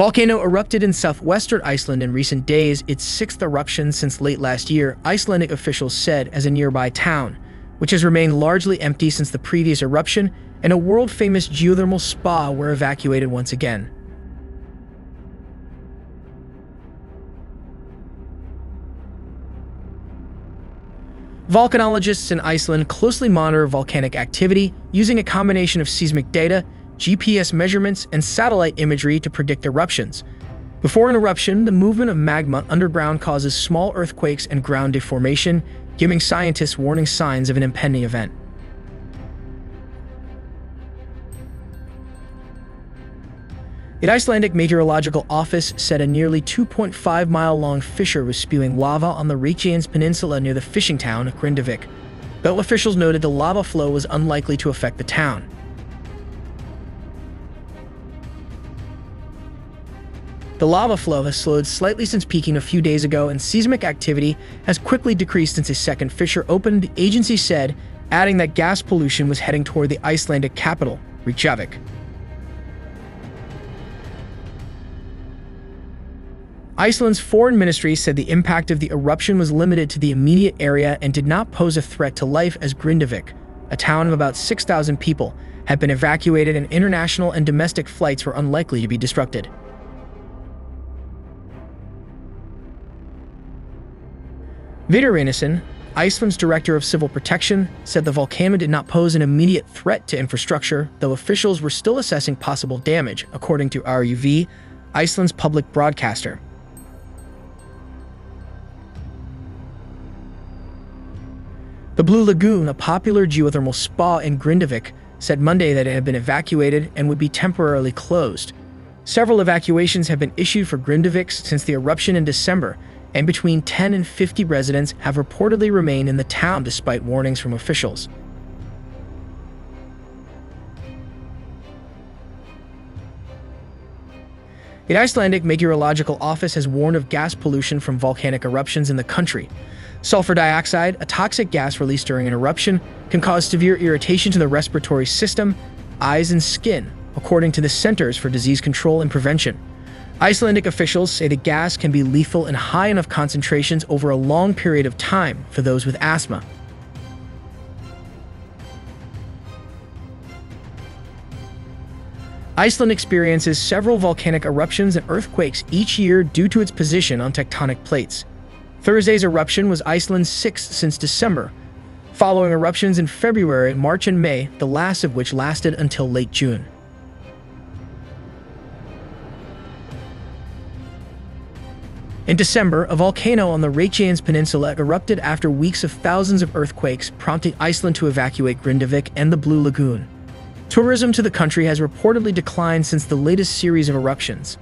Volcano erupted in southwestern Iceland in recent days, its sixth eruption since late last year, Icelandic officials said as a nearby town, which has remained largely empty since the previous eruption, and a world-famous geothermal spa were evacuated once again. Volcanologists in Iceland closely monitor volcanic activity using a combination of seismic data, GPS measurements, and satellite imagery to predict eruptions. Before an eruption, the movement of magma underground causes small earthquakes and ground deformation, giving scientists warning signs of an impending event. The Icelandic Meteorological Office said a nearly 2.5 mile long fissure was spewing lava on the Reykjanes Peninsula near the fishing town of Grindavik. But officials noted the lava flow was unlikely to affect the town. The lava flow has slowed slightly since peaking a few days ago, and seismic activity has quickly decreased since a second fissure opened, the agency said, adding that gas pollution was heading toward the Icelandic capital, Reykjavik. Iceland's foreign ministry said the impact of the eruption was limited to the immediate area and did not pose a threat to life as Grindavik, a town of about 6,000 people, had been evacuated and international and domestic flights were unlikely to be disrupted. Vidar Reynisson, Iceland's director of civil protection, said the volcano did not pose an immediate threat to infrastructure, though officials were still assessing possible damage, according to RÚV, Iceland's public broadcaster. The Blue Lagoon, a popular geothermal spa in Grindavik, said Monday that it had been evacuated and would be temporarily closed. Several evacuations have been issued for Grindavik since the eruption in December, and between 10 and 50 residents have reportedly remained in the town despite warnings from officials. The Icelandic Meteorological Office has warned of gas pollution from volcanic eruptions in the country. Sulfur dioxide, a toxic gas released during an eruption, can cause severe irritation to the respiratory system, eyes, and skin, according to the Centers for Disease Control and Prevention. Icelandic officials say the gas can be lethal in high enough concentrations over a long period of time for those with asthma. Iceland experiences several volcanic eruptions and earthquakes each year due to its position on tectonic plates. Thursday's eruption was Iceland's sixth since December, following eruptions in February, March, and May, the last of which lasted until late June. In December, a volcano on the Reykjanes Peninsula erupted after weeks of thousands of earthquakes, prompting Iceland to evacuate Grindavik and the Blue Lagoon. Tourism to the country has reportedly declined since the latest series of eruptions.